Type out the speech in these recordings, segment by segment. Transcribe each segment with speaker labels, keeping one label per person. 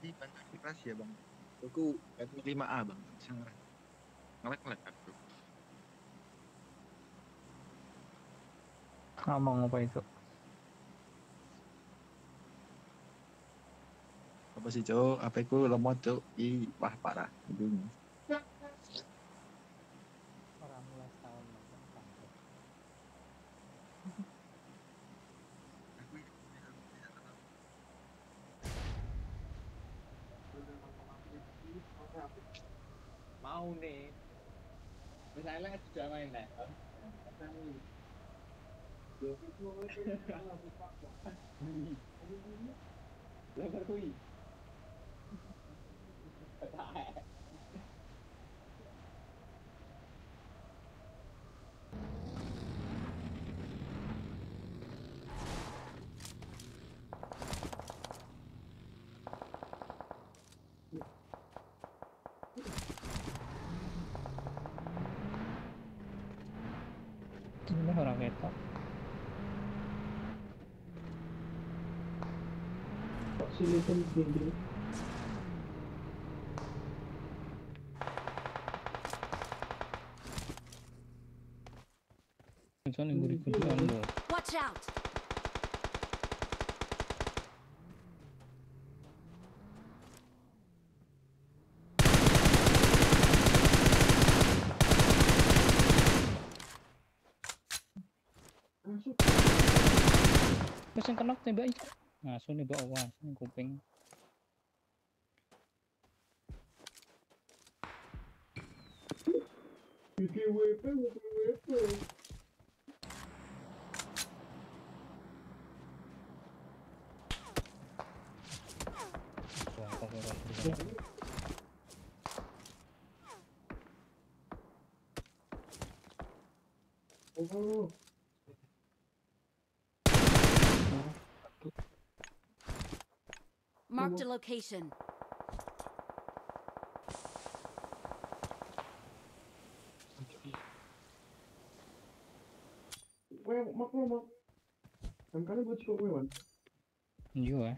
Speaker 1: nanti bantu integrasi ya bang. Aku Redmi 5A bang. Sangat ngelek ngelek aku.
Speaker 2: Ngomong apa itu?
Speaker 1: Apa sih cowok? Apa aku lemot cowok? Ih, wah parah. Aduh.
Speaker 3: Nih misalnya sudah main nih Lebar kui.
Speaker 2: Ikut dulu.
Speaker 4: Watch out!
Speaker 2: Yang kena tembak itu. 아 손에도 와 손에
Speaker 4: 고뱅 이게
Speaker 5: 왜 빼고 왜 빼고 Oh. Marked a
Speaker 2: location. Where
Speaker 5: my grandma? I'm gonna go
Speaker 4: to a
Speaker 5: weird one. You
Speaker 6: are.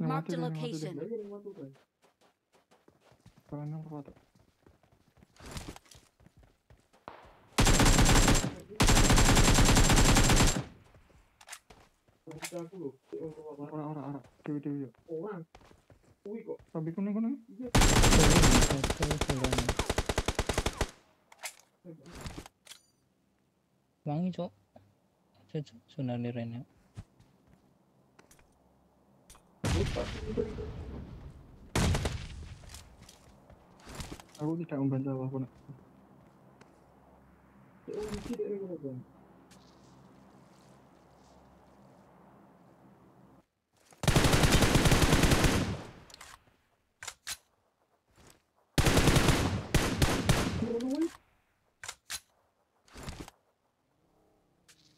Speaker 6: Marked a
Speaker 5: location. Aku lo.
Speaker 6: Ora ora ora. Dewi dewi.
Speaker 5: Orang. Wih kok.
Speaker 6: Sampai kuning kuning.
Speaker 5: Iya.
Speaker 2: Wangi cok. Sunani Rene.
Speaker 6: Aku tidak membantu apa pun.
Speaker 5: Oh, tidak ada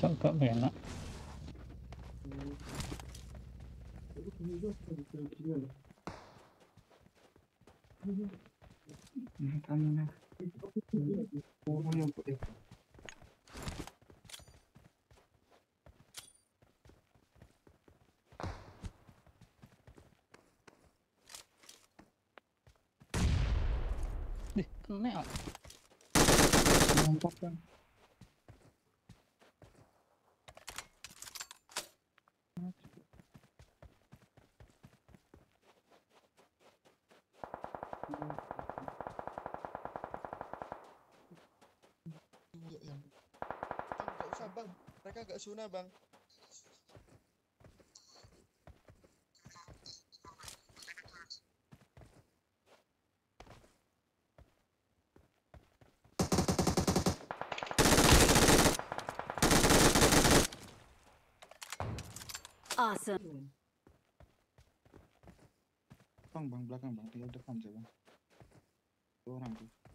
Speaker 6: chọn cỡ về
Speaker 2: Çok çok
Speaker 6: beğendim. Tamam.
Speaker 1: Ne yaptın? bang mereka gak sunah bang
Speaker 4: Awesome.
Speaker 7: Bang, bang belakang bang, tinggal depan saja, bang. Dua orang tuh.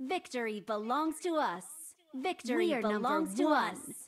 Speaker 4: Victory belongs to us. Victory
Speaker 8: We are number
Speaker 4: belongs to us.